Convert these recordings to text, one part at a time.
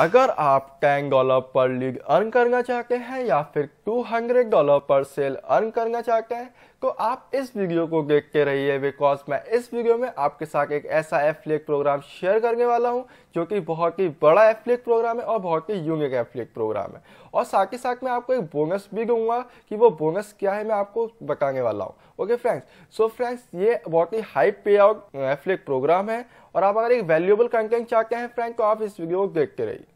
अगर आप 10 dollar per league earn करना चाहते हैं या फिर 200 डॉलर पर सेल अर्न करना चाहते हैं तो आप इस वीडियो को देखते रहिए बिकॉज़ मैं इस वीडियो में आपके साथ एक ऐसा एफलेक प्रोग्राम शेयर करने वाला हूँ, जो कि बहुत ही बड़ा एफलेक प्रोग्राम है और बहुत ही यूनिक एफलेक प्रोग्राम है। और साथ ही साथ मैं आपको एक बोनस भी दूँगा कि वो बोनस क्या है, मैं आपको बताने वाला हूँ। ओके फ्रेंड्स सो फ्रेंड्स ये बहुत ही high payout affiliate program है, और आप अगर एक वैल्यूएबल कंटेंट चाहते हैं फ्रेंड तो आप इस वीडियो को देखते रहिए।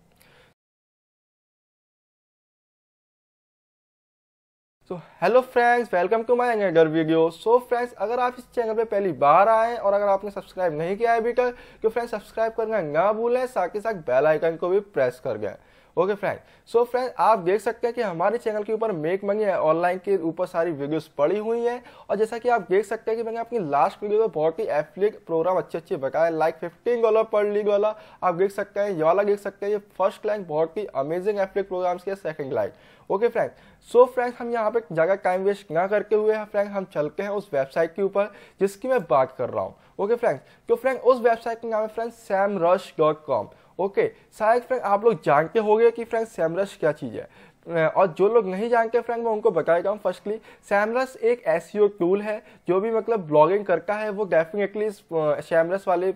तो hello friends, welcome to my another video so friends, अगर आप इस चैनल पे पहली बार आए हैं और अगर आपने सब्सक्राइब नहीं किया है अभी तक तो फ्रेंड्स सब्सक्राइब करना ना भूलें, साथ ही साथ बेल आइकन को भी प्रेस कर दें। ओके फ्रेंड सो फ्रेंड आप देख सकते हैं कि हमारे चैनल के ऊपर मेक मनी ऑनलाइन के ऊपर सारी वीडियोस पड़ी हुई हैं। और जैसा कि आप देख सकते हैं कि मैंने अपनी लास्ट वीडियो में बहुत ही एफलिक प्रोग्राम अच्छे अच्छे बताए like fifteen dollar per lead वाला। आप देख सकते हैं, ये वाला देख सकते हैं, ये फ़र्स्ट लाइन बहुत ही अमेजिंग एफलिक प्रोग्राम की second line okay friend so friend हम यहाँ पे ज़्यादा टाइम वेस्ट ना करके हुए फ्रेंड हम चलते हैं उस वेबसाइट के ऊपर जिसकी मैं बात कर रहा हूँ। ओके फ्रेंड तो फ्रेंड उस वेबसाइट का नाम है friend Semrush dot com okay शायद फ्रेंड आप लोग जानते होंगे कि फ्रेंड सैमरस क्या चीज़ है। और जो लोग नहीं जानते फ्रेंड मैं उनको बताएगा हूँ फर्स्टली सैमरस एक एस टूल है, जो भी मतलब ब्लॉगिंग करता है, वो डेफिनेटली सैमरस वाले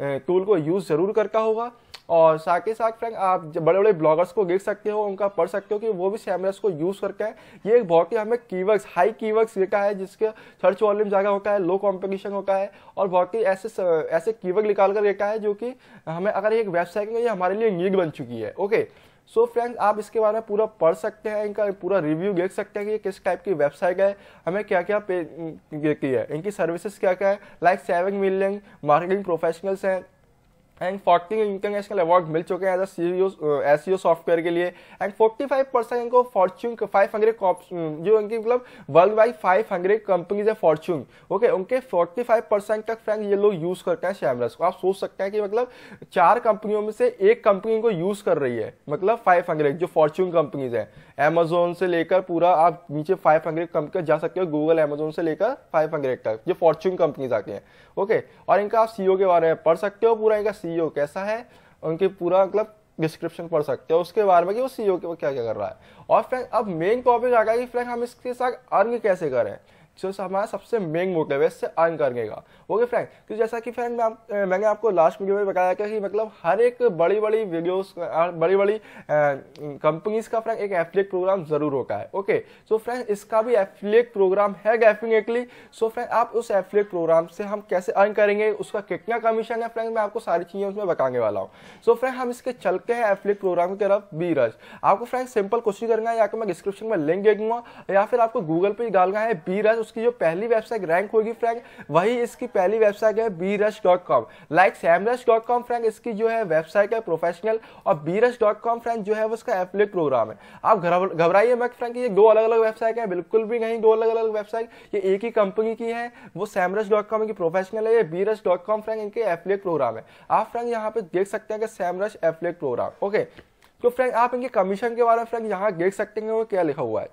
टूल को यूज़ ज़रूर करता होगा। और साथ ही साथ फ्रेंड, आप बड़े बड़े ब्लॉगर्स को देख सकते हो, उनका पढ़ सकते हो कि वो भी सैमरस को यूज़ करके ये एक बहुत ही हमें कीवर्ड्स हाई कीवर्ड्स लिखा है, जिसके सर्च वॉल्यूम ज़्यादा होता है लो कॉम्पिटिशन होता है, और बहुत ही ऐसे ऐसे कीवर्ड निकाल कर लिखा है, जो कि हमें अगर एक वेबसाइट में ये हमारे लिए नीड बन चुकी है ओके सो so फ्रेंड्स आप इसके बारे में पूरा पढ़ सकते हैं, इनका पूरा रिव्यू देख सकते हैं कि ये किस टाइप की वेबसाइट है, हमें क्या क्या पे की है, इनकी सर्विसेज़ क्या क्या है like seven million marketing professionals हैं। एंड फोर्टी इंटरनेशनल अवार्ड मिल चुके हैं एज एस सॉफ्टवेयर के लिए। एंड फोर्टी फाइव परसेंट इनको फॉर्च्यून फाइव हंड्रेड जो इनकी मतलब world wide five hundred companies है फॉर्च्यून ओके उनके फोर्टी फाइव परसेंट तक फ्रेंड ये लोग यूज़ करते हैं शैमरस को। आप सोच सकते हैं कि मतलब चार कंपनियों में से एक कंपनी इनको यूज़ कर रही है मतलब फाइव हंड्रेड जो फॉर्च्यून कंपनीज़ है। एमेजोन से लेकर पूरा आप नीचे फाइव हंड्रेड कंपनी जा सकते हो गूगल एमेजोन से लेकर फाइव हंड्रेड तक, जो फॉर्चून कंपनीज़ आती हैं ओके और इनका आप सीईओ के बारे में पढ़ सकते हो, पूरा इनका सीईओ कैसा है, उनके पूरा मतलब डिस्क्रिप्शन पढ़ सकते हो, उसके बारे में कि वो सीईओ के वो क्या क्या कर रहा है। और फ्रेंड अब मेन टॉपिक आ गया कि फ्रेंड हम इसके साथ अर्न कैसे करें? जो हमारा सबसे मेन मोटिव है इससे अर्न करने का। ओके फ्रेंड तो जैसा कि फ्रेंड मैं आप, मैंने आपको लास्ट वीडियो में बताया कि मतलब हर एक बड़ी बड़ी वीडियोस बड़ी बड़ी कंपनीज़ का फ्रेंड एक एफिलिएट प्रोग्राम ज़रूर होता है। ओके सो फ्रेंड इसका भी एफिलिएट प्रोग्राम है डेफिनेटली सो फ्रेंड आप उस एफिलिएट प्रोग्राम से हम कैसे अर्न करेंगे उसका कितना कमीशन है फ्रेंड मैं आपको सारी चीज़ें उसमें बताने वाला हूँ। सो फ्रेंड हम इसके चलते हैं एफिलिएट प्रोग्राम की तरफ़ बी रज आपको फ्रेंड सिंपल कोशिश करना है या तो मैं डिस्क्रिप्शन में लिंक दे दूँगा या फिर आपको गूगल पे डालना है बी रज उसकी जो पहली वेबसाइट रैंक होगी फ्रेंड वही इसकी पहली वेबसाइट है BeRush dot com like Semrush dot com friend इसकी जो है वेबसाइट है प्रोफेशनल और BeRush dot com friend जो है उसका एफलेट प्रोग्राम है। आप घबराइए मत फ्रेंड ये दो अलग अलग वेबसाइट है, बिल्कुल भी नहीं दो अलग अलग वेबसाइट ये एक ही कंपनी की है, वो सैमरश डॉट कॉम की प्रोफेशनल है, ये BeRush dot com friend इनके एफलेट प्रोग्राम है। आप फ्रेंड यहाँ पे देख सकते हैं कि सैमरश एफलेट प्रोग्राम ओके तो फ्रेंड आप इनके कमीशन के बारे में फ्रेंड यहाँ देख सकते हैं वो क्या लिखा हुआ है।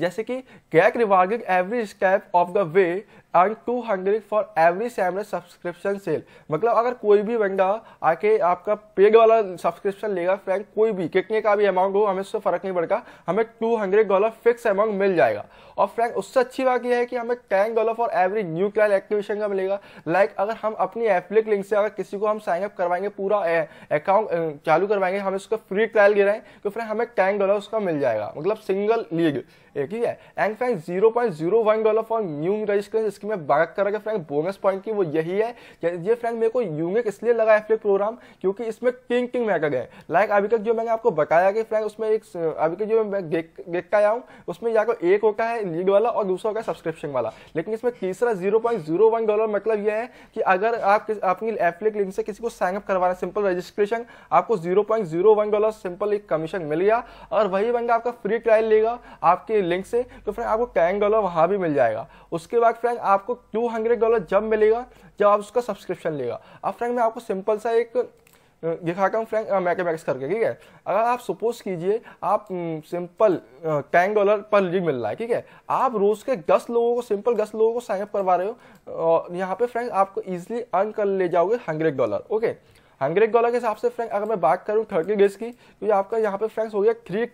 जैसे कि कैक rewarding average step of the way earn two hundred for every Semrush subscription sale मतलब अगर कोई भी बंदा आके आपका पेड वाला सब्सक्रिप्शन लेगा फ्रेंड कोई भी कितने का भी अमाउंट हो हमें उससे फ़र्क नहीं पड़ेगा। हमें two hundred dollar fix amount मिल जाएगा। और फ्रेंड उससे अच्छी बात यह है कि हमें ten dollar for every new client activation का मिलेगा। लाइक like, अगर हम अपनी एप्लिक लिंक से अगर किसी को हम साइन अप करवाएँगे पूरा अकाउंट चालू करवाएँगे हमें उसका फ्री ट्रायल दे रहे हैं तो फ्रेंड हमें टेन डॉलर उसका मिल जाएगा। मतलब सिंगल लीग ही है? And friend zero point zero one dollar for new registration इसकी मैं बात कर रहा फ्रेंड बोनस पॉइंट की वो यही है ये फ्रेंड मेरे को यूनिक इसलिए लगा एफलेट प्रोग्राम क्योंकि इसमें किंग किंग मैटर है। लाइक अभी तक जो मैंने आपको बताया कि फ्रेंड उसमें एक, अभी तक जो मैं देख का आया हूँ, उसमें जाकर एक होता है लीड वाला और दूसरा होगा सब्सक्रिप्शन वाला। लेकिन इसमें तीसरा zero point zero one dollar मतलब यह है कि अगर आप अपनी एफलेट लिंक से किसी को साइन अप करवाना सिंपल रजिस्ट्रेशन आपको zero point zero one dollar simple एक कमीशन मिल गया और वही बंदा आपका फ्री ट्रायल लेगा आपके लिंक से तो फ्रेंड आपको टेन डॉलर वहाँ भी मिल जाएगा। उसके बाद फ्रेंड आपको टू हंड्रेड डॉलर जब मिलेगा, जब आप उसका सब्सक्रिप्शन लेगा। अब फ्रेंड मैं आपको सिंपल सा एक दिखाता हूँ फ्रेंक मैथमेटिक्स करके, ठीक है? अगर आप सपोज़ कीजिए, आप simple ten dollar per lead मिल रहा है, ठीक है? आप रोज के दस लोगों को सिंपल दस लोगों को साइनअप करवा रहे हो और यहाँ पे फ्रेंड आपको इजिली अर्न कर ले जाओगे hundred dollar, okay? Hundred dollar के हिसाब से फ्रेंक, अगर मैं बात करूँ थर्टी डेज़ की तो आपका यहाँ पे फ्रेंक्स हो गया three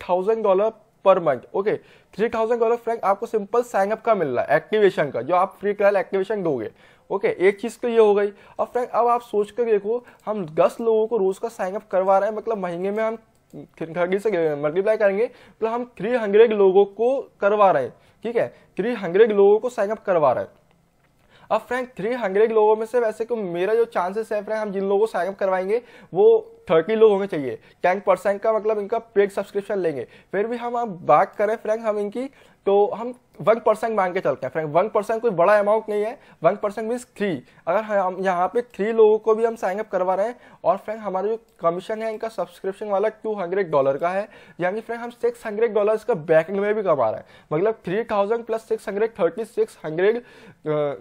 dollar per month. Okay three thousand dollar friend आपको सिंपल साइन अप का मिल रहा है एक्टिवेशन का जो आप फ्री ट्रायल एक्टिवेशन दोगे। ओके okay, एक चीज़ तो ये हो गई। अब फ्रैंक अब आप सोच कर देखो हम दस लोगों को रोज का साइन अप करवा रहे हैं मतलब महीने में हम थर्टी से मल्टीप्लाई करेंगे तो हम थ्री हंड्रेड लोगों को करवा रहे हैं ठीक है? थ्री हंड्रेड लोगों को साइनअप करवा रहे हैं। अब फ्रैंक थ्री हंड्रेड लोगों में से वैसे को मेरा जो चांसेस है फ्रैंक हम जिन लोगों को साइन अप करवाएँगे वो थर्टी लोग होने चाहिए। टेन परसेंट का मतलब इनका पेड सब्सक्रिप्शन लेंगे। फिर भी हम आप बात करें, फ्रेंड, हम इनकी तो हम वन परसेंट मांग के चलते हैं फ्रेंड वन परसेंट कोई बड़ा अमाउंट नहीं है। वन परसेंट मीन्स थ्री अगर हम यहाँ पे थ्री लोगों को भी हम साइन अप करवा रहे हैं, और फ्रेंड हमारा जो कमीशन है, इनका सब्सक्रिप्शन वाला टू हंड्रेड डॉलर का है। यानी फ्रेंड हम सिक्स हंड्रेड डॉलर का बैकिंग में भी कमा रहे हैं। मतलब three thousand plus six hundred thirty six hundred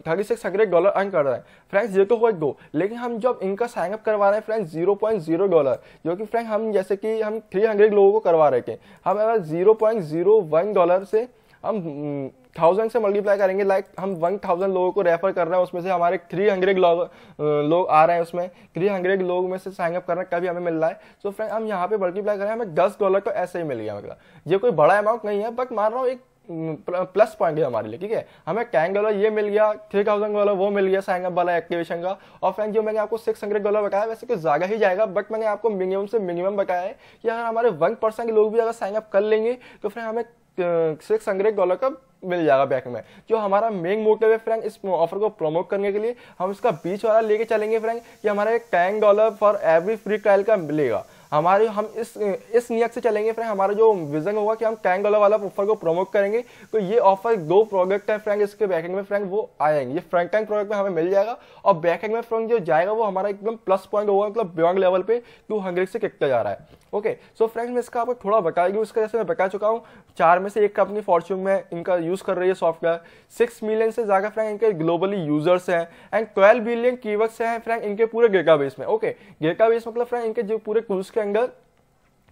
thirty six hundred dollar earn कर रहे हैं। फ्रेंड्स ये तो हुआ दो। लेकिन हम जब इनका साइन अप करवा रहे हैं friend zero point zero dollar जो कि फ्रेंड हम जैसे कि हम थ्री हंड्रेड लोगों को करवा रहे थे हम अगर zero point zero one dollar से हम थाउज़ेंड से मल्टीप्लाई करेंगे लाइक हम वन थाउज़ेंड लोगों को रेफर कर रहे हैं उसमें से हमारे थ्री हंड्रेड लोग लोग आ रहे हैं उसमें। थ्री हंड्रेड लोग में से साइन अप कर रहे हैं कभी हमें मिल रहा है। सो so, फ्रेंड हम यहाँ पे मल्टीप्लाई करें हमें दस डॉलर तो ऐसे ही मिल गया मतलब। ये कोई बड़ा अमाउंट नहीं है बट मान रहा हूँ एक प्लस पॉइंट है हमारे लिए ठीक है? हमें टेन डॉलर ये मिल गया थ्री थाउज़ेंड डॉलर वो मिल गया साइन अप वाला एक्टिवेशन का। और फ्रेंड जो मैंने आपको सिक्स हंड्रेड डॉलर बताया वैसे कुछ ज़्यादा ही जाएगा बट मैंने आपको मिनिमम से मिनिमम बताया है कि अगर हमारे वन परसेंट लोग भी अगर साइन अप कर लेंगे तो फ्रेंड हमें सिक्स हंड्रेड डॉलर का मिल जाएगा बैक में। जो हमारा मेन मोटिव है फ्रेंड इस ऑफ़र को प्रमोट करने के लिए, हम इसका बीच वाला लेके चलेंगे फ्रेंड कि हमारा एक ten dollar for every free trial का मिलेगा। हमारे, हम इस इस नियत से चलेंगे, फ्रेंड। हमारा जो विजन होगा कि हम डॉलर वाला ऑफ़र को प्रमोट करेंगे तो ये ऑफ़र दो प्रोडक्ट है, फ्रेंड, इसके बैकिंग में, फ्रेंड, वो आएँगे। ये फ्रंट एंड प्रोडक्ट में हमें मिल जाएगा, और बैकिंग में, फ्रेंड, जो जाएगा, वो हमारा एकदम प्लस पॉइंट होगा मतलब बियॉन्ड लेवल पे टू हंड्रेड से कितना जा रहा है। ओके सो फ्रेंड्स मैं इसका आपको थोड़ा बताएगी, उसका जैसे मैं बता चुका हूँ, चार में से एक कंपनी फॉर्च्यून में इनका यूज़ कर रही है सॉफ्टवेयर सिक्स मिलियन से ज़्यादा, फ्रेंड, इनके ग्लोबली यूज़र्स हैं एंड ट्वेल्व बिलियन कीवर्ड्स हैं, फ्रेंड, इनके पूरे गेटा बेस में। ओके गेटा बेस मतलब फ्रेंड, इनके जो पूरे टूल्स के अंदर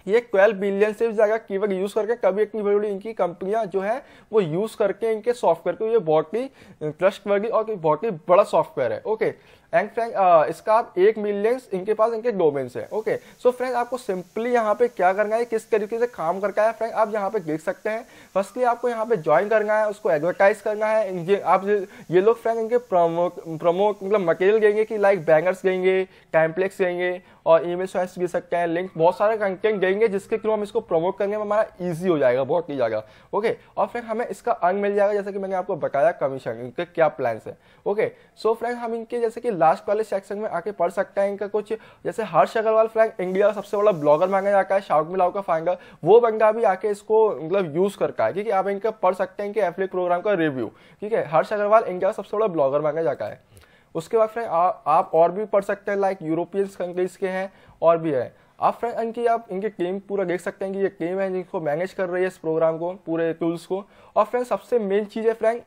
ये 12 बिलियन से भी ज़्यादा कीवर्ड यूज़ करके कभी इतनी बड़ी बड़ी इनकी कंपनियाँ जो है, वो यूज़ करके इनके सॉफ्टवेयर को, ये बहुत ही ट्रस्ट वर्गी और बहुत ही बड़ा सॉफ्टवेयर है, ओके? एंड फ्रेंड uh, इसका आप एक मिलियंस इनके पास इनके डोमेन्स है ओके सो फ्रेंड आपको सिंपली यहाँ पे क्या करना है? किस तरीके से काम करना है? फ्रेंड आप यहाँ पे देख सकते हैं। फर्स्टली आपको यहाँ पे ज्वाइन करना है उसको एडवर्टाइज करना है। ये आप ये लोग फ्रेंड इनके प्रमोट प्रमोट मतलब मटेरियल देंगे कि लाइक बैंगर्स देंगे टैम्पलेक्स देंगे और ईमेल सर्च दे सकते हैं लिंक बहुत सारे कंटेंट देंगे जिसके थ्रू हम इसको प्रमोट करने में हमारा ईजी हो जाएगा बहुत ही जाएगा ओके और फ्रेंड हमें इसका अंग मिल जाएगा जैसे कि मैंने आपको बताया कमीशन इनके क्या प्लान है ओके सो फ्रेंड हम इनके जैसे कि लास्ट वाले सेक्शन में आके पढ़ सकते हैं इनका कुछ। जैसे हर्ष अग्रवाल फ्रैंक, इंडिया का सबसे बड़ा ब्लॉगर मांगा जाता है शाउक मिलाओ का फाइंडर वो बंदा भी आके इसको मतलब यूज़ करता है, ठीक है? आप इनका पढ़ सकते हैं इनके एफलेट प्रोग्राम का रिव्यू ठीक है? हर्ष अग्रवाल इंडिया का सबसे बड़ा ब्लॉगर मांगा जाता है। उसके बाद फ्रेंड आप और भी पढ़ सकते हैं लाइक यूरोपियंस कंट्रीज़ के हैं, और भी है। आप फ्रेंड इनकी आप, इनकी टीम पूरा देख सकते हैं कि ये टीम है जिनको मैनेज कर रही है इस प्रोग्राम को, पूरे टूल्स को। और फ्रेंड सबसे मेन चीज़ है फ्रेंड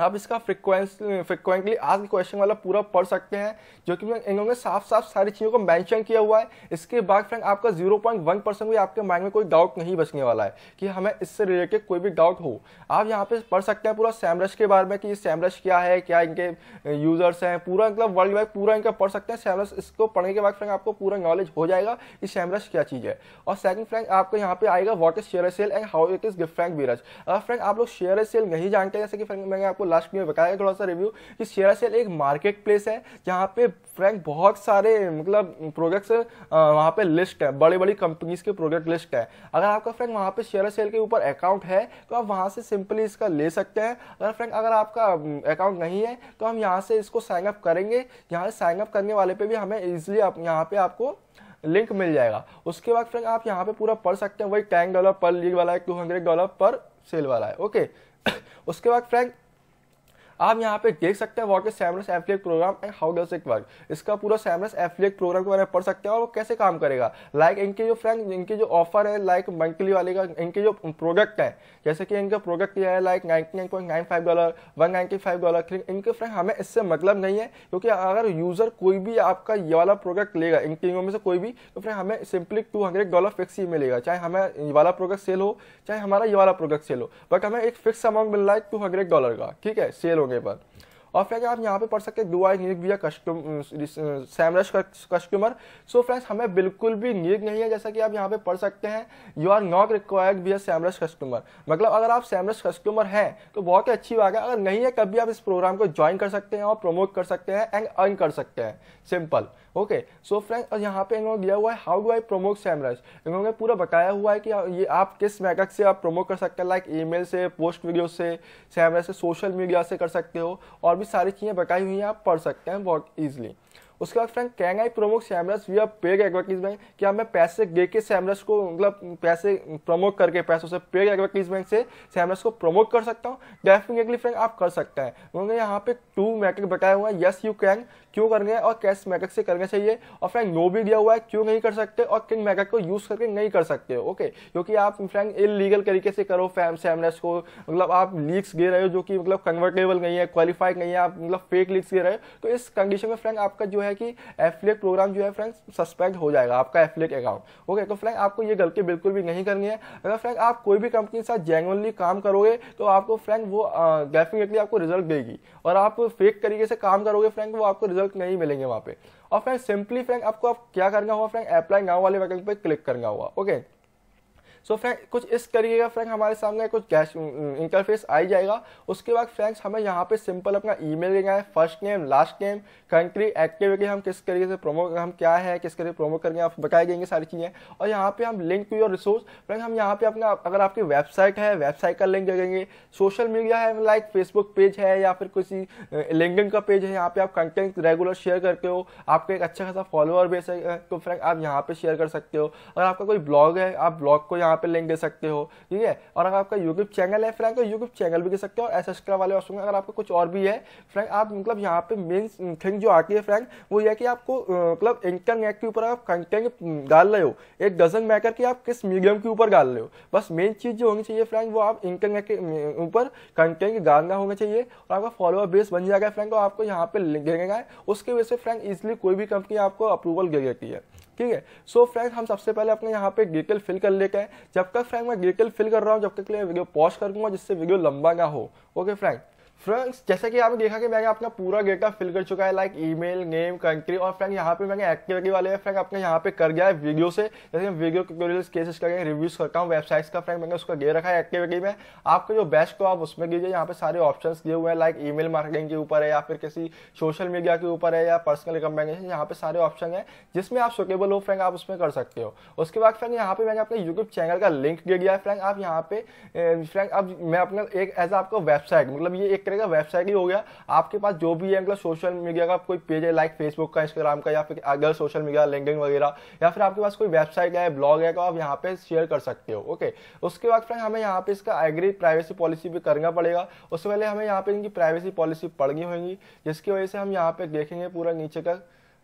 आप इसका फ्रिक्वेंस फ्रिक्वेंटली आज क्वेश्चन वाला पूरा पढ़ सकते हैं, जो कि इन्होंने साफ़ साफ़ सारी चीज़ों को मेंशन किया हुआ है। इसके बाद फ्रेंड, आपका 0.1 परसेंट भी आपके माइंड में कोई डाउट नहीं बचने वाला है कि हमें इससे रिलेटेड कोई भी डाउट हो। आप यहाँ पे पढ़ सकते हैं पूरा सैमरश के बारे में कि सैमरश क्या है, क्या इनके यूज़र्स हैं। पूरा मतलब वर्ल्ड वाइड पूरा इनका पढ़ सकते हैं। सैमरश इसको पढ़ने के बाद फ्रेंड, आपको पूरा नॉलेज हो जाएगा कि सैमरश क्या चीज़ है। और सेकंड फ्रेंड, आपको यहाँ पे आएगा what is ShareASale and how it is different BeRush friend, आप लोग शेयर सेल नहीं जानते, जैसे कि फ्रेंड, मैंने आपको लास्ट में बताया थोड़ा सा रिव्यू कि शेयर सेल एक मार्केट प्लेस है, जहाँ पे फ्रेंक बहुत सारे मतलब प्रोडक्ट्स वहाँ पे लिस्ट है बड़ी बड़ी कंपनीज़ के प्रोडक्ट लिस्ट है। अगर आपका फ्रेंड वहाँ पे शेयर सेल के ऊपर अकाउंट है तो आप वहाँ से सिंपली इसका ले सकते हैं। अगर फ्रेंड अगर आपका अकाउंट नहीं है तो हम यहाँ से इसको साइन अप करेंगे। यहाँ से साइन अप करने वाले पे भी हमें इजिली आप, यहाँ पे आपको लिंक मिल जाएगा। उसके बाद फ्रेंड आप यहाँ पे पूरा पढ़ सकते हैं, वही टेन डॉलर पर लीग वाला है two hundred dollar per sale वाला है ओके उसके बाद फ्रेंड आप यहाँ पे देख सकते हैं what is Semrush affiliate program and how does it work इसका पूरा सैमरस एफिलिएट प्रोग्राम के बारे में पढ़ सकते हैं और वो कैसे काम करेगा? लाइक like इनके जो फ्रेंड इनके जो ऑफ़र है लाइक like, मंथली वाले का इनके जो प्रोडक्ट है जैसे कि इनका प्रोडक्ट क्या है like ninety dollar one dollar इनके फ्रेंड हमें इससे मतलब नहीं है क्योंकि अगर यूज़र कोई भी आपका ये वाला प्रोडक्ट लेगा इन तीनों में से कोई भी तो फ्रेंड हमें simply two hundred dollar fix ही मिलेगा चाहे हमें ये वाला प्रोडक्ट सेल हो चाहे हमारा ये वाला प्रोडक्ट सेल हो बट हमें एक फिक्स अमाउंट मिल रहा है टू हंड्रेड डॉलर का ठीक है सेल होने पर और फ्रेंड्स आप यहाँ पे पढ़ सकते हैं do I need customer Semrush customer so friends हमें बिल्कुल भी नीड नहीं है, जैसा कि आप यहाँ पे पढ़ सकते हैं। You are not required be a Semrush customer मतलब अगर आप सैमरस कस्टमर हैं तो बहुत ही अच्छी बात है। अगर नहीं है, कभी आप इस प्रोग्राम को ज्वाइन कर सकते हैं और प्रमोट कर सकते हैं एंड अर्न कर सकते हैं। सिंपल ओके सो फ्रेंड्स और यहाँ पे इन्होंने दिया हुआ है how do I promote Semrush इन्होंने पूरा बताया हुआ है कि ये आप किस मैथड से आप प्रोमोट कर सकते हैं लाइक ईमेल से पोस्ट वीडियो से सैमरस से सोशल मीडिया से कर सकते हो। और भी सारी चीज़ें बताई हुई हैं आप पढ़ सकते हैं बहुत ईजिली उसके बाद friend can I promote Semrush we are paid advertisement क्या मैं पैसे दे के सैमरस को मतलब पैसे प्रमोट करके, पैसों से पेड एडवर्टीजमेंट से सैमरस को प्रमोट कर सकता हूँ? डेफिनेटली फ्रेंड आप कर सकते हैं। उन्होंने यहाँ पे टू मैट्रिक बताया हुआ है। यस यू कैन क्यों करने और कैश मैकअप से करना चाहिए? और फ्रेंड नो भी दिया हुआ है। क्यों नहीं कर सकते और किन मैकअप को यूज़ करके नहीं कर सकते? ओके क्योंकि आप फ्रेंड इलीगल तरीके से करो फैम सैमरस को। मतलब आप लीक्स गे रहे हो जो कि मतलब कन्वर्टेबल नहीं है क्वालिफाइड नहीं है, आप मतलब फेक लीक्स गे रहे हो। तो इस कंडीशन में फ्रेंड आपका जो है कि एफिलेट प्रोग्राम जो है फ्रेंड सस्पेंड हो जाएगा आपका एफिलेट अकाउंट ओके तो फ्रेंड आपको ये गलती बिल्कुल भी नहीं करनी है। अगर फ्रेंड आप कोई भी कंपनी के साथ जेनुअनली काम करोगे तो आपको फ्रेंड वो डेफिनेटली आपको रिज़ल्ट देगी। और आप फेक तरीके से काम करोगे फ्रेंड वो आपको रिज़ल्ट नहीं मिलेंगे वहाँ पे। और फ्रेंड सिंपली फ्रेंड आपको आप क्या करना होगा फ्रेंड अप्लाई नाउ वाले वैकेंसी पे क्लिक करना होगा। ओके सो फ्रेंड कुछ इस करिएगा फ्रेंड हमारे सामने कुछ कैश इंटरफेस आ जाएगा। उसके बाद फ्रेंड्स हमें यहाँ पे सिंपल अपना ईमेल देना है। First name last name country activity हम किस तरीके से प्रोमोट हम क्या है, किस तरीके प्रोमोट करेंगे, आप बताए देंगे सारी चीज़ें। और यहाँ पे हम link to your resource friend हम यहाँ पे अपना, अगर आपकी वेबसाइट है वेबसाइट का लिंक देंगे सोशल मीडिया है लाइक फेसबुक पेज है, या फिर किसी लिंकन का पेज है, यहाँ पे आप कंटेंट रेगुलर शेयर करते हो। आपका एक अच्छा खासा फॉलोअर बेस है तो फ्रेंड आप यहाँ पे शेयर कर सकते हो। अगर आपका कोई ब्लॉग है, आप ब्लॉग को यहाँ पे लिंक दे सकते हो, ठीक है? और अगर आपका यूट्यूब चैनल है फ्रेंड तो यूट्यूब चैनल भी दे सकते हो, और एस वाले ऑप्शन में अगर आपका कुछ और भी है फ्रेंड आप मतलब यहाँ पे मेन थिंग जो आती है फ्रेंड वो ये कि आपको मतलब इंटरनेट के ऊपर आप कंटेंट डाल रहे हो। एक डजन मैकर कि आप किस मीडियम के ऊपर डाल रहे हो। बस मेन चीज़ जो होनी चाहिए फ्रेंड वो आप इंटरनेट के ऊपर कंटेंट डालना होना चाहिए, और आपका फॉलोअर बेस बन जाएगा फ्रेंड तो आपको यहाँ पे देगा उसके वजह से फ्रेंड इजिली कोई भी कंपनी आपको अप्रूवल दे देती है। ठीक है? सो फ्रेंड हम सबसे पहले अपने यहाँ पे डिटेल फिल कर लेके हैं। जब तक फ्रेंड मैं डिटेल फिल कर रहा हूँ, जब तक वीडियो पॉज कर दूँगा, जिससे वीडियो लंबा ना हो। ओके फ्रेंड फ्रेंड्स जैसे कि आपने देखा कि मैंने अपना पूरा डेटा फिल कर चुका है लाइक ईमेल नेम कंट्री और फ्रेंड यहाँ पे मैंने एक्टिविटी वाले फ्रेंड अपने यहाँ पे कर गया है वीडियो से। जैसे मैं वीडियो ट्यूटोरियल्स केसेस करके रिव्यूज़ करता हूँ वेबसाइट्स का फ्रेंड मैंने उसका दे रखा है एक्टिविटी में। आपको जो बेस्ट को आप उसमें कीजिए, यहाँ पे सारे ऑप्शन दिए हुए हैं लाइक ई मार्केटिंग के ऊपर है, या फिर किसी सोशल मीडिया के ऊपर है, या पर्सनल रिकमेंडेशन यहाँ पे सारे ऑप्शन है, जिसमें आप सुटेबल हो फ्रेंड आप उसमें कर सकते हो। उसके बाद फ्रेंड यहाँ पे मैंने अपने यूट्यूब चैनल का लिंक दे दिया है फ्रेंड आप यहाँ पे फ्रेंड अब मैं अपना एक एज आपका वेबसाइट मतलब ये एक तरह का वेबसाइट ही हो गया। आपके पास जो भी है मतलब सोशल मीडिया का कोई पेज है लाइक फेसबुक का इंस्टाग्राम का, या फिर अगर सोशल मीडिया लिंकिंग वगैरह, या फिर आपके पास कोई वेबसाइट है ब्लॉग है तो आप यहाँ पे शेयर कर सकते हो ओके उसके बाद फ्रेंड हमें यहाँ पे इसका एग्री प्राइवेसी पॉलिसी भी करना पड़ेगा। उससे पहले हमें यहाँ पे इनकी प्राइवेसी पॉलिसी पढ़नी होगी, जिसकी वजह से हम यहाँ पे देखेंगे पूरा नीचे का,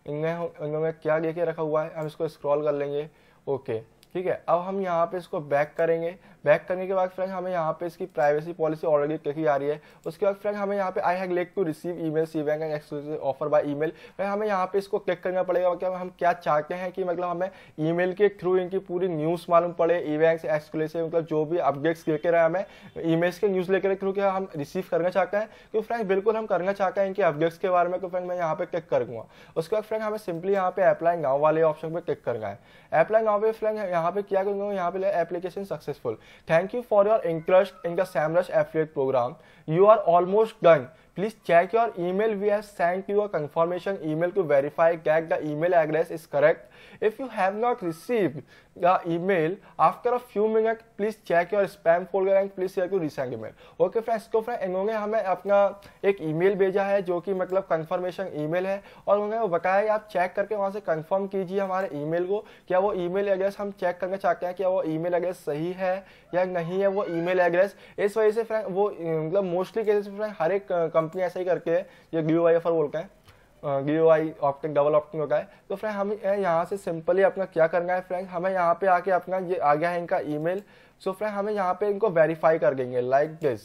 इनमें क्या देखे रखा हुआ है, हम इसको स्क्रॉल कर लेंगे ओके ठीक है, अब हम यहाँ पे इसको बैक करेंगे। बैक करने के बाद फ्रेंड हमें यहाँ पे इसकी प्राइवेसी पॉलिसी ऑलरेडी लिखी आ रही है। उसके बाद फ्रेंड हमें यहाँ पे I have like to receive email see bank and exclusive offer by email friend हमें यहाँ पे इसको क्लिक करना पड़ेगा मतलब हम क्या चाहते हैं कि मतलब हमें ईमेल के थ्रू इनकी पूरी न्यूज़ मालूम पड़े इवेंट्स एक्सक्लूसिव मतलब जो भी अपडेट्स लेकर आए हमें ईमेल्स के न्यूज़ लेकर थ्रू क्या हम रिसीव करना चाहते हैं? तो फ्रेंड बिल्कुल हम करना चाहते हैं इनके अपडेट्स के बारे में तो फ्रेंड मैं यहाँ पे क्लिक करूँगा। उसके बाद फ्रेंड हमें सिंपली यहाँ पे अप्लाई नाउ वाले ऑप्शन पे क्लिक करना है। अप्लाई नाउ पे फ्रेंड यहाँ पे क्या करूँगा यहाँ पे application successful Thank you for your interest in the SEMrush affiliate program. You are almost done. Please check your email we have send you a confirmation email to verify that the email address is correct if you have not receive the email after a few minute please check your spam folder and please check you resend email okay friends तो friend इन्होंने हमें अपना एक email भेजा है जो कि मतलब कन्फर्मेशन ई मेल है और उन्होंने बताया कि आप चेक करके वहाँ से कन्फर्म कीजिए हमारे ई मेल को क्या वो ई मेल एड्रेस हम चेक करना चाहते हैं, क्या वो ई मेल एड्रेस सही है या नहीं है वो ई मेल एड्रेस इस वजह से फ्रेंड वो मतलब मोस्टली केसेस फ्रेंड हर एक कंपनी ऐसा ही करके, ये ग्यू आई एफ़ बोलते हैं। गियो आई ऑप्टिंग डबल ऑप्टिंग होता है। तो फ्रेंड हमें यहाँ से सिंपली अपना क्या करना है फ्रेंड हमें यहाँ पे आके अपना ये आ गया है इनका ईमेल सो फ्रेंड हमें यहाँ पे इनको वेरीफाई कर देंगे लाइक दिस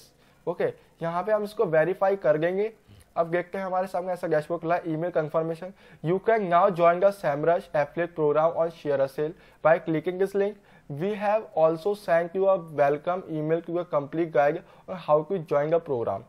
ओके यहाँ पे हम इसको वेरीफाई कर देंगे। अब देखते हैं हमारे सामने ऐसा डैशबोर्ड खुला email confirmation you can now join the Semrush affiliate program on share sale by clicking this link we have also sent you a welcome email to a complete guide on how to join the program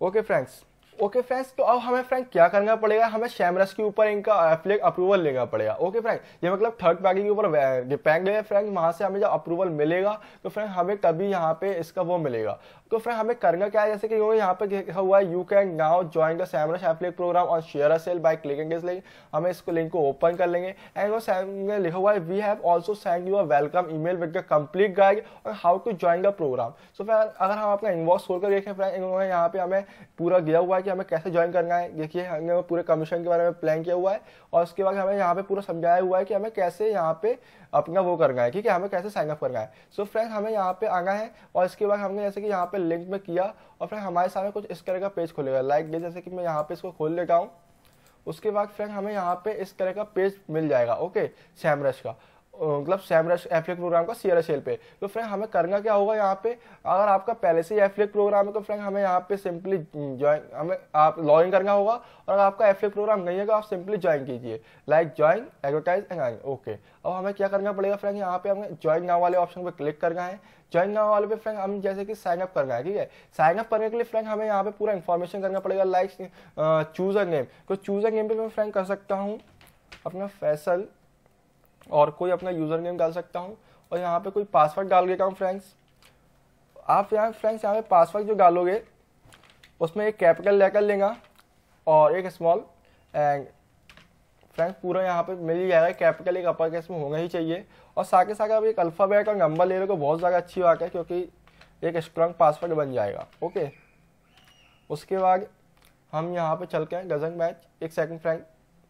okay friends okay friends तो अब हमें friend क्या करना पड़ेगा? हमें शैमरस के ऊपर इनका अप्रूवल लेना पड़ेगा। ओके फ्रेंड ये मतलब थर्ड पार्टी के ऊपर डिपेंड है फ्रेंड वहाँ से हमें जब अप्रूवल मिलेगा तो फ्रेंड हमें तभी यहाँ पे इसका वो मिलेगा। तो फ्रेंड हमें करना क्या है? जैसे कि यहाँ पे लिखा हुआ है you can now join the Semrush affiliate program और share a sale by clicking this link हमें इसको लिंक को ओपन कर लेंगे। एंड वो लिखा हुआ है we have also send you a welcome email with the complete guide और how to join the program so friend अगर हम अपना इनबॉक्स खोलकर देखें फ्रेंड इन्होंने यहाँ पे हमें पूरा दिया हुआ है कि हमें कैसे ज्वाइन करना है। देखिए, हमने पूरे कमीशन के बारे में प्लान किया हुआ है और उसके बाद हमें यहाँ पे पूरा समझाया हुआ है कि हमें कैसे यहाँ पे अपना वो करना है, ठीक है? हमें कैसे साइन अप करना है। सो so फ्रेंड हमें यहाँ पे आना है और इसके बाद हमने जैसे कि यहाँ पे लिंक में किया और फ्रेंड हमारे सामने कुछ इस तरह का पेज खुलेगा। लाइक like जैसे कि मैं यहाँ पे इसको खोल लेता हूँ। उसके बाद फ्रेंड हमें यहाँ पे इस तरह का पेज मिल जाएगा ओके सैमरश का। मतलब सैमरश एफलेक प्रोग्राम का सी एल पे। तो फ्रेंड हमें करना क्या होगा यहाँ पे? अगर आपका पहले से एफलेक प्रोग्राम है तो फ्रेंड हमें यहाँ पे सिंपली ज्वाइन हमें आप लॉग इन करना होगा। और अगर आपका एफलेक प्रोग्राम नहीं है तो आप सिंपली ज्वाइन कीजिए। Like join advertise and okay अब हमें क्या करना पड़ेगा फ्रेंड यहाँ पे हमें ज्वाइन नाव वाले ऑप्शन पर क्लिक करना है। ज्वाइन नाउ वाले पे फ्रेंड हम जैसे कि साइन अप करना है, ठीक है? साइन अप करने के लिए फ्रेंड हमें यहाँ पे पूरा इन्फॉर्मेशन करना पड़ेगा लाइक चूज़ अ नेम तो चूज़ अ नेम पे मैं फ्रेंड कर सकता हूँ अपना फैसल और कोई अपना यूज़र नेम डाल सकता हूँ और यहाँ पे कोई पासवर्ड डाल देता हूँ फ्रेंड्स आप यहाँ फ्रेंड्स यहाँ पे पासवर्ड जो डालोगे, उसमें एक कैपिटल लेकर लेगा और एक स्मॉल एंड फ्रेंड्स पूरा यहाँ पे मिल जाएगा। कैपिटल एक अपर केस में होना ही चाहिए। और साथ ही साथ आप एक अल्फ़ाबेट और नंबर ले हो तो बहुत ज़्यादा अच्छी बात है, क्योंकि एक स्ट्रॉन्ग पासवर्ड बन जाएगा। ओके उसके बाद हम यहाँ पे चल के गजन मैच एक सेकंड फ्रेंड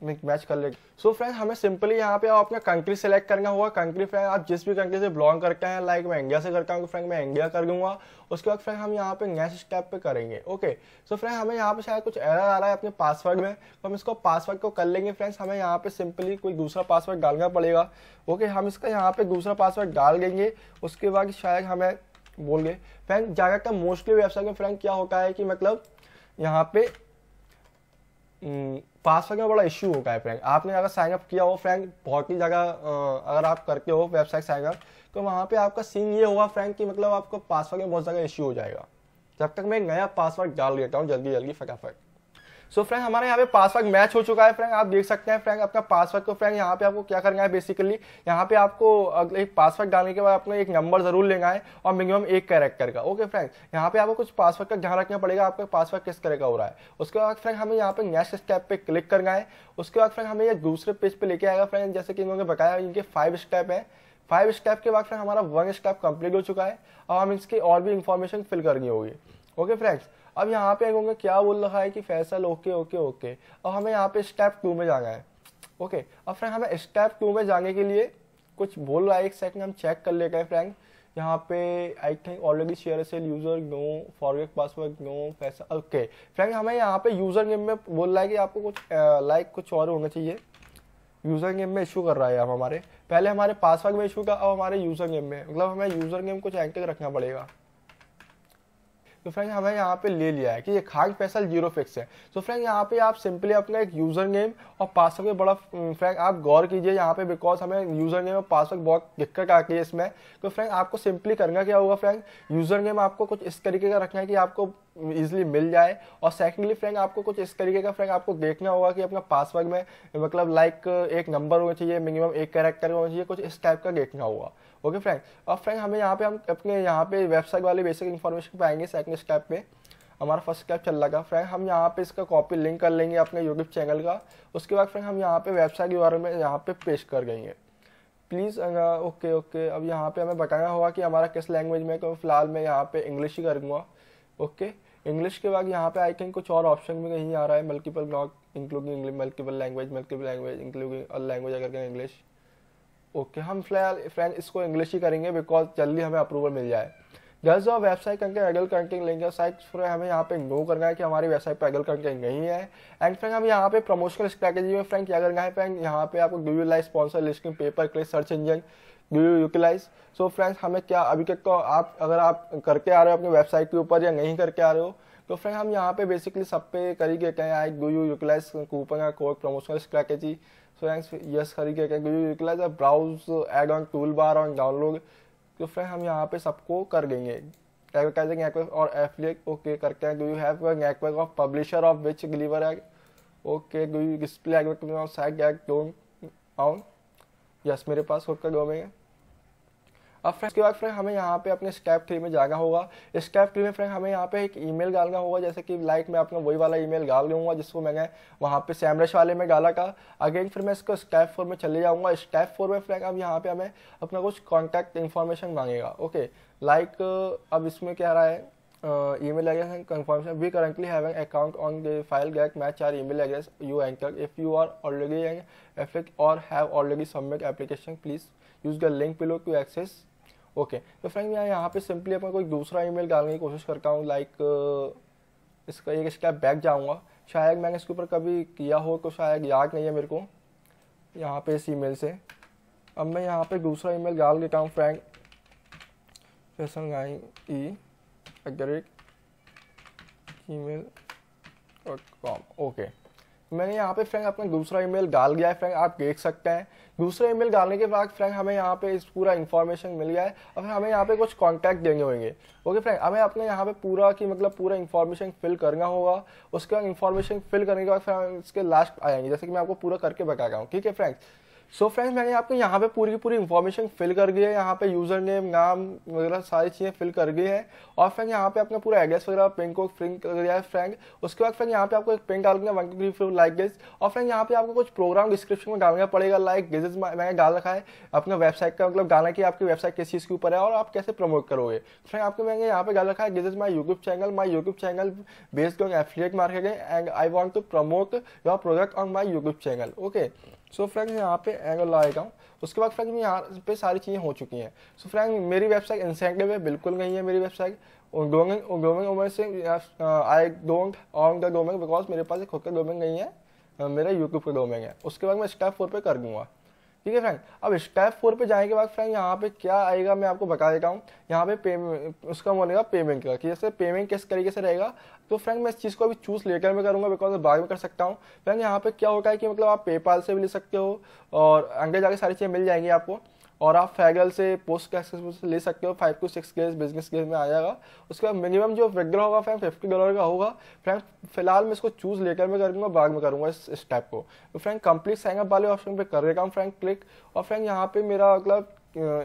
मैच कर लेंगे सो फ्रेंड हमें सिंपली यहाँ पे अपना कंट्री सेलेक्ट करना होगा। कंट्री फ्रेंड आप जिस भी कंट्री से बिलोंग करते हैं लाइक मैं इंडिया से करता हूँ फ्रेंड मैं इंडिया कर दूँगा। उसके बाद फ्रेंड हम यहाँ पे नेक्स्ट स्टेप पे करेंगे ओके सो फ्रेंड हमें यहाँ पे शायद कुछ एरर आ रहा है अपने पासवर्ड में। तो हम इसको पासवर्ड को कर लेंगे फ्रेंड्स हमें यहाँ पे सिंपली कोई दूसरा पासवर्ड डालना पड़ेगा ओके हम इसका यहाँ पे दूसरा पासवर्ड डाल देंगे। उसके बाद शायद हमें बोल गए फ्रेंड ज़्यादातर मोस्टली वेबसाइट में फ्रेंड क्या होता है कि मतलब यहाँ पे पासवर्ड में बड़ा इश्यू होगा है फ्रेंड आपने अगर साइन अप किया हो फ्रेंड बहुत ही जगह अगर आप करके हो वेबसाइट साइन अप तो वहाँ पे आपका सीन ये होगा फ्रेंड कि मतलब आपको पासवर्ड में बहुत ज़्यादा इश्यू हो जाएगा। जब तक मैं नया पासवर्ड डाल लेता हूँ जल्दी जल्दी फटाफट। सो फ्रेंड हमारे यहाँ पे पासवर्ड मैच हो चुका है फ्रेंड आप देख सकते हैं फ्रेंड आपका पासवर्ड को फ्रेंड यहाँ पे आपको क्या करना है बेसिकली यहाँ पे आपको एक पासवर्ड डालने के बाद आपको एक नंबर ज़रूर लेना है और मिनिमम एक कैरेक्टर का ओके फ्रेंड यहाँ पे आपको कुछ पासवर्ड का ध्यान रखना पड़ेगा, आपका पासवर्ड किस तरह का हो रहा है। उसके बाद फ्रेंड हमें यहाँ पे नेक्स्ट स्टेप पे क्लिक करना है। उसके बाद फ्रेंड हमें ये दूसरे पेज पे लेके आएगा फ्रेंड जैसे कि इन्होंने बताया, इनके फाइव स्टेप है। फाइव स्टेप के बाद फ्रेंड हमारा वन स्टेप कंप्लीट हो चुका है और हम इसकी और भी इंफॉर्मेशन फिल करनी होगी ओके फ्रेंड्स अब यहाँ पे होंगे क्या बोल रहा है कि फैसल ओके ओके ओके। और हमें यहाँ पे स्टेप टू में जाना है। ओके अब फ्रेंड हमें स्टेप टू में जाने के लिए कुछ बोल रहा है, एक सेकंड हम चेक कर लेते हैं फ्रेंड यहाँ पे I think already share sale user no forget password no Faisal okay friend हमें यहाँ पे यूज़र नेम में बोल रहा है कि आपको कुछ लाइक कुछ और होना चाहिए। यूज़र नेम में इशू कर रहा है अब हमारे। पहले हमारे पासवर्ड में इशू का अब हमारे यूज़र नेम में। मतलब हमें यूज़र नेम कुछ एक्टिव रखना पड़ेगा। तो फ्रेंड हमें यहाँ पे ले लिया है कि ये खाक फैसल ज़ीरो फिक्स है। तो फ्रेंड यहाँ पे आप सिंपली अपना एक यूज़र नेम और पासवर्ड बड़ा फ्रेंड आप गौर कीजिए यहाँ पे बिकॉज़ हमें यूज़र नेम और पासवर्ड बहुत दिक्कत आती है इसमें। तो फ्रेंड आपको सिंपली करना क्या होगा फ्रेंड यूज़र नेम आपको कुछ इस तरीके का रखना है कि आपको इजिली मिल जाए। और सेकेंडली फ्रेंड आपको कुछ इस तरीके का फ्रेंड आपको देखना होगा कि अपना पासवर्ड में मतलब लाइक एक नंबर होना चाहिए मिनिमम एक कैरेक्टर होना चाहिए, कुछ इस टाइप का देखना होगा। ओके फ्रेंड और फ्रेंड हमें यहाँ पे हम अपने यहाँ पे वेबसाइट वाले बेसिक इन्फॉर्मेशन पे आएँगे सेकंड स्टेप पे। हमारा फ़र्स्ट स्टेप चल रहा फ्रेंड हम यहाँ पे इसका कॉपी लिंक कर लेंगे अपने यूट्यूब चैनल का। उसके बाद फ्रेंड हम यहाँ पे वेबसाइट के बारे में यहाँ पे पेश कर देंगे। प्लीज़ ओके ओके अब यहाँ पे हमें बताना होगा कि हमारा किस लैंग्वेज में तो फ़िलहाल मैं यहाँ पे इंग्लिश ही करूँगा ओके इंग्लिश के बाद यहाँ पे आई थिंक कुछ और ऑप्शन भी नहीं आ रहा है multiple block including multiple language multiple language including language अगर इंग्लिश ओके हम फ़िलहाल फ्रेंड इसको इंग्लिश ही करेंगे बिकॉज़ जल्दी हमें अप्रूवल मिल जाए। गर्ल्स और वेबसाइट करके एडल कंटेंट लेंगे साइट फिर हमें यहाँ पे नो करना है कि हमारी वेबसाइट पर एडल कंटेंट नहीं है। एंड फ्रेंड हम यहाँ पे प्रमोशनल स्ट्रैटेजी में फ्रेंड क्या करना है फ्रेंड यहाँ पे आपको do you like sponsor listing pay per click search engine do you utilize so friends हमें क्या, अभी तक तो आप, अगर आप करके आ रहे हो अपनी वेबसाइट के ऊपर या नहीं करके आ रहे हो तो फ्रेंड हम यहाँ पे बेसिकली सब पे कर ही कहते I do you utilize coupon या code promotional strategy So thanks yes, खरीदे क्या you utilize browse add on toolbar on download तो फ्रेंड हम यहाँ पे सबको कर देंगे। एडवर्टाइजिंग नेटवर्क और एफिलिएट ओके करके हैं। Do you have network of publisher of which deliver है okay do you display advertising of site don't own yes मेरे पास खुद का डोमेन है। अब फ्रेंड के बाद फ्रेंड हमें यहाँ पे अपने स्टेप थ्री में जाना होगा। स्टेप ट्री में फ्रेंड हमें यहाँ पे एक ईमेल डालना होगा, जैसे कि लाइक मैं अपना वही वाला ईमेल डाल दूँगा, जिसको मैंने वहाँ पे सैमरश वाले में डाला था। अगेन फिर मैं इसको स्टैप फोर में चले जाऊँगा। स्टैप फोर में फ्रेंड अब यहाँ पे हमें अपना कुछ कॉन्टैक्ट इन्फॉर्मेशन मांगेगा ओके लाइक अब इसमें क्या रहा है? Email address and confirmation we currently having account on the file that match our email address you anchor if you are already and effect और have already submit application please use the link below to access okay तो friend मैं यहाँ पर simply अपना कोई दूसरा ई mail डालने की कोशिश करता हूँ लाइक इसका, एक इसका बैक जाऊँगा। शायद मैंने इसके ऊपर कभी किया हो तो शायद याद नहीं है मेरे को यहाँ पे इस ई मेल से। अब मैं यहाँ पर दूसरा ई मेल डाल देता हूँ फ्रेंड फैसन गाई ई. ओके मैंने यहाँ पे फ्रेंड अपना दूसरा ईमेल डाल गया है। फ्रेंड आप देख सकते हैं। दूसरा ईमेल डालने के बाद फ्रेंड हमें यहाँ पे इस पूरा इन्फॉर्मेशन मिल गया है फिर हमें यहाँ पे कुछ कॉन्टैक्ट देंगे होंगे। ओके फ्रेंड हमें अपने यहाँ पे पूरा की मतलब पूरा इन्फॉर्मेशन फिल करना होगा। उसके बाद इन्फॉर्मेशन फिल करने के बाद फिर इसके लास्ट आएँगे जैसे कि मैं आपको पूरा करके बता रहा हूँ। ठीक है फ्रेंड्स सो so फ्रेंड्स मैंने आपको यहाँ पे पूरी की पूरी इन्फॉर्मेशन फिल कर दी है, यहाँ पे यूज़र नेम नाम वगैरह सारी चीज़ें फिल कर गई है। और फ्रेंड यहाँ पे अपना पूरा एड्रेस वगैरह पिन को प्रिंट कर दिया है फ्रेंड उसके बाद फ्रेंड यहाँ पे आपको एक पिन डालना वन टू थ्री लाइक गेज और फ्रेंड यहाँ पे आपको कुछ प्रोग्राम डिस्क्रिप्शन में डालना पड़ेगा लाइक गेजेस मैंने डाल रखा है अपना वेबसाइट का मतलब गाना कि आपकी वेबसाइट किस चीज़ के ऊपर है और आप कैसे प्रमोट करोगे। फ्रेंड आपको मैंने यहाँ पे डाल रखा है gauges my YouTube channel my YouTube channel based on affiliate marketing and I want to promote your product on my YouTube channel okay so friends यहाँ पे एंगल लगाएगा हूँ। उसके बाद फ्रेंड यहाँ पे सारी चीज़ें हो चुकी हैं। सो फ्रेंड मेरी वेबसाइट इंसेंटिव है, बिल्कुल नहीं है मेरी वेबसाइट डोमेन से I don't own the domain because मेरे पास एक खुद का डोमेन नहीं है, मेरा यूट्यूब का डोमेन है। उसके बाद मैं स्टेप फोर पे कर दूँगा। ठीक है फ्रेंड अब स्टेप फोर पे जाने के बाद फ्रेंड यहाँ पे क्या आएगा मैं आपको बता देता हूँ। यहाँ पे पेमेंट उसका बोलेगा पेमेंट का। कि जैसे पेमेंट किस तरीके से रहेगा? तो फ्रेंड मैं इस चीज़ को अभी चूज़ लेकर मैं करूँगा बिकॉज़ बाद में कर सकता हूँ। फ्रेंड यहाँ पे क्या होता है कि मतलब आप पेपाल से भी ले सकते हो और आगे जाके सारी चीज़ें मिल जाएँगी आपको। और आप फैगल से पोस्ट एक्सेस ले सकते हो फाइव टू सिक्स गेज बिज़नेस गेज में आ जाएगा। उसके बाद मिनिमम जो विड्रॉ होगा फ्रेंड फिफ्टी डॉलर का होगा। फ्रेंड फ़िलहाल मैं इसको चूज़ लेकर मैं करूँगा, बाद में करूँगा इस स्टेप को। तो फ्रेंड कंप्लीट साइन अप वाले ऑप्शन पे कर देगा हूँ फ्रेंड क्लिक और फ्रेंड यहाँ पे मेरा मतलब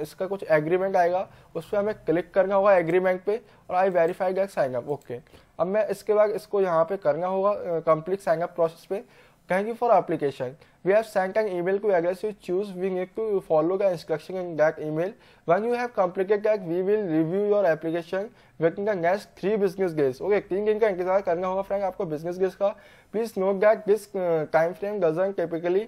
इसका कुछ एग्रीमेंट आएगा। उस पर हमें क्लिक करना होगा एग्रीमेंट पे और I verify that sign up okay अब मैं इसके बाद इसको यहाँ पे करना होगा कंप्लीट साइन अप प्रोसेस पे। Thank you for application. We have sent an email to address you choose. We need to follow the instruction in that email. When you have completed that, we will review your application within the next three business days. Okay, तीन दिन का इंतज़ार करना होगा friend आपको business days का. Please note that this uh, time frame doesn't typically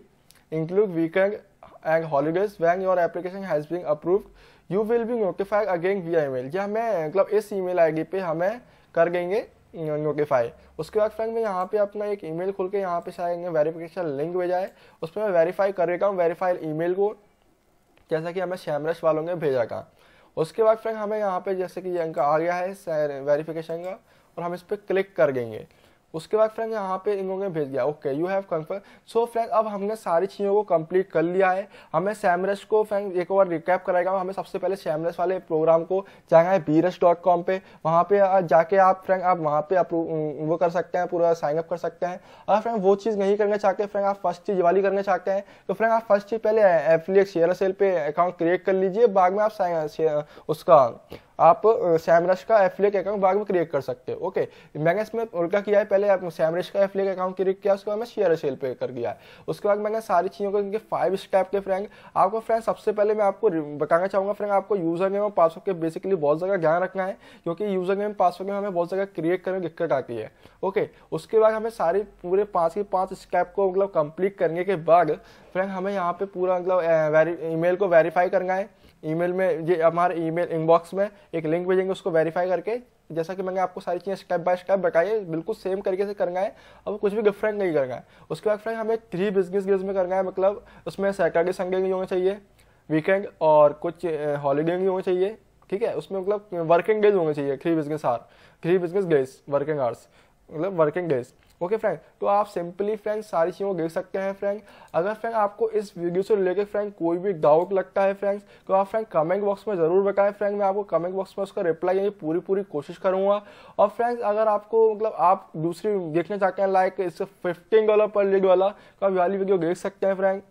include weekend and holidays when your application has been approved. You will be notified again via email. या मैं मतलब इस email ID पे हमें कर देंगे नोटिफाई उसके बाद फ्रेंड मैं यहाँ पे अपना एक ईमेल खोल के यहाँ पे शायद वेरिफिकेशन लिंक भेजा है उस पर मैं वेरीफाई कर रहा हूँ वेरीफाई ईमेल को, जैसा कि हमें शैमरस वालों ने भेजा था। उसके बाद फ्रेंड हमें यहाँ पे जैसे कि इनका आ गया है वेरीफिकेशन का, और हम इस पर क्लिक कर देंगे। उसके बाद फ्रेंड यहाँ पे इन लोगों ने भेज दिया। Okay you have confirm so friend अब हमने सारी चीज़ों को कंप्लीट कर लिया है। हमें सैमरस को फ्रेंड एक बार रिकैप कराएगा। हमें सबसे पहले सैमरस वाले प्रोग्राम को जाना है बीरस डॉट कॉम पे। वहाँ पे जाके आप फ्रेंड आप वहाँ पे वो कर सकते हैं, पूरा साइन अप कर सकते हैं। अगर फ्रेंड वो चीज़ नहीं करना चाहते फ्रेंड आप फ़र्स्ट चीज़ वाली करना चाहते हैं तो फ्रेंड आप फ़र्स्ट चीज़ पहले एफिलिएट शेयर सेल पे अकाउंट क्रिएट कर लीजिए। बाद में आप उसका आप सैमरस का एफिलिएट अकाउंट बाद में क्रिएट कर सकते हो ओके मैंने इसमें उल्टा किया है पहले, आपने सैमरस का एफिलिएट अकाउंट क्रिएट किया, उसके बाद मैं शेयर सेल पे कर दिया है उसके बाद मैंने सारी चीज़ों को इनके फाइव स्टेप के फ्रेंड आपको फ्रेंड सबसे पहले मैं आपको बताना चाहूँगा फ्रेंड आपको यूज़र नेम और पासवर्ड के बेसिकली बहुत ज़्यादा ध्यान रखना है, क्योंकि यूज़र नेम पासवर्ड में हमें बहुत जगह क्रिएट करने में दिक्कत आती है ओके उसके बाद हमें सारी, पूरे पाँच के पाँच स्टेप को मतलब कंप्लीट करने के बाद फ्रेंड हमें यहाँ पे पूरा मतलब ईमेल को वेरीफाई करना है। ईमेल में, ये हमारे ईमेल इनबॉक्स में एक लिंक भेजेंगे, उसको वेरीफाई करके। जैसा कि मैंने आपको सारी चीज़ें स्टेप बाय स्टेप बताई है, बिल्कुल सेम तरीके से करना है। अब कुछ भी डिफरेंट नहीं करना है। उसके बाद फ्रेंड हमें थ्री बिज़नेस डेज़ में करना है मतलब उसमें सैटरडे संडे नहीं होना चाहिए वीकेंड और कुछ हॉलीडे नहीं होना चाहिए, ठीक है? उसमें मतलब वर्किंग डेज़ होने चाहिए three business or three business days working hours मतलब वर्किंग डेज़ ओके फ्रेंड तो आप सिंपली फ्रेंड सारी चीज़ों को देख सकते हैं फ्रेंड अगर फ्रेंड आपको इस वीडियो से रिलेटेड फ्रेंड कोई भी डाउट लगता है फ्रेंड्स तो आप फ्रेंड कमेंट बॉक्स में ज़रूर बताएँ फ्रेंड मैं आपको कमेंट बॉक्स में उसका रिप्लाई देने पूरी पूरी कोशिश करूँगा। और फ्रेंड्स अगर आपको मतलब आप दूसरी देखना चाहते हैं लाइक इससे फिफ्टीन डॉलर पर लीड वाला तो आप वाली वीडियो देख सकते हैं फ्रेंड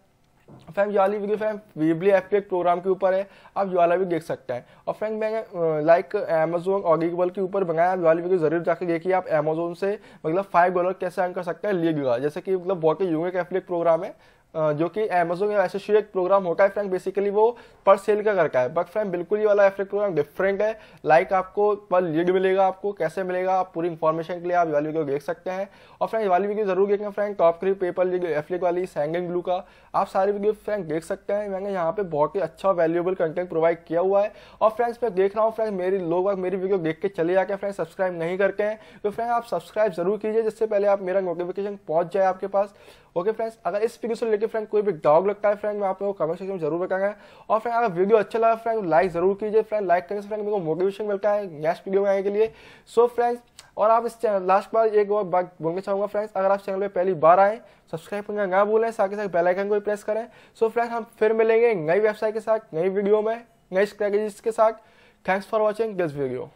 फ्रेंड, ये वाली video friend Weebly affiliate program के ऊपर है। आप ये वाला भी देख सकते हैं। और फ्रेंड, मैंने लाइक अमेजोन ऑडिबल के ऊपर बनाया आप वाली वीडियो ज़रूर जाकर देखिए आप। अमेजोन से मतलब फाइव डॉलर कैसे अर्न कर सकते हैं लीग जैसे कि मतलब बहुत ही यूनिक एफलेट प्रोग्राम है। जो कि अमेजोन का एसोसिएट प्रोग्राम होता है फ्रेंड बेसिकली वो पर सेल का करता है। बट फ्रेंड बिल्कुल ये वाला एफलेट प्रोग्राम डिफरेंट है। लाइक आपको पर लीड मिलेगा, आपको कैसे मिलेगा, आप पूरी इन्फॉर्मेशन के लिए आप वाली वीडियो देख सकते हैं। और फ्रेंड वाली वीडियो ज़रूर देखें friend top three pay per lead affiliate वाली सैंगिंग ब्लू का। आप सारी वीडियो फ्रेंड देख सकते हैं। मैंने यहाँ पे बहुत ही अच्छा वैल्यूएबल कंटेंट प्रोवाइड किया हुआ है। और फ्रेंड्स मैं देख रहा हूँ फ्रेंड मेरी लोग मेरी वीडियो देख के चले जाके फ्रेंड सब्सक्राइब नहीं करते हैं। तो फ्रेंड आप सब्सक्राइब ज़रूर कीजिए, जिससे पहले आप मेरा नोटिफिकेशन पहुँच जाए आपके पास। ओके फ्रेंड्स अगर इस वीडियो से लेकर फ्रेंड कोई भी डाउट लगता है फ्रेंड मैं आप लोगों को कमेंट सेक्शन में ज़रूर बताऊँगा और फ्रेंड अगर वीडियो अच्छा लगा फ्रेंड लाइक ज़रूर कीजिए फ्रेंड लाइक करने से फ्रेंड मेरे को मोटिवेशन मिलता है नेक्स्ट वीडियो में आने के लिए। सो फ्रेंड्स और आप इस चैनल लास्ट बार एक और बात बोलना चाहूँगा फ्रेंड्स अगर आप चैनल पे पहली बार आए सब्सक्राइब करना ना भूलें, साथ ही साथ बेल आइकन को भी प्रेस करें। सो फ्रेंड्स हम फिर मिलेंगे नई वेबसाइट के साथ, नई वीडियो में, नई स्ट्रेटेजीज के साथ। Thanks for watching this video